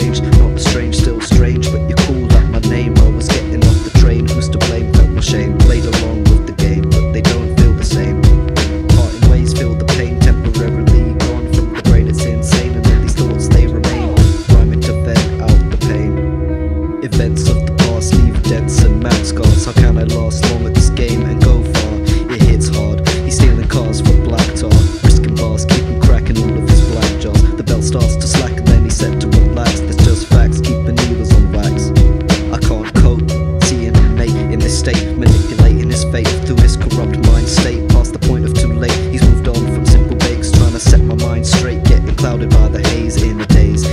stage Not strange, still strange, but you cool like my name. I was getting off the train, who's to blame, felt my shame Played along with the game, but they don't feel the same. Parting ways, feel the pain, temporarily Gone from the brain, it's insane, and all these thoughts they remain. Rhyming to vent out the pain. Events of the past leave dents and mad scars. How can I last long at this game and go far? It hits hard, he's stealing cars for black tar Risking bars, keeping cracking all of his black jars. The bell starts to his fate through his corrupt mind state. Past the point of too late, he's moved on from simple bakes. Trying to set my mind straight, getting clouded by the haze in the days.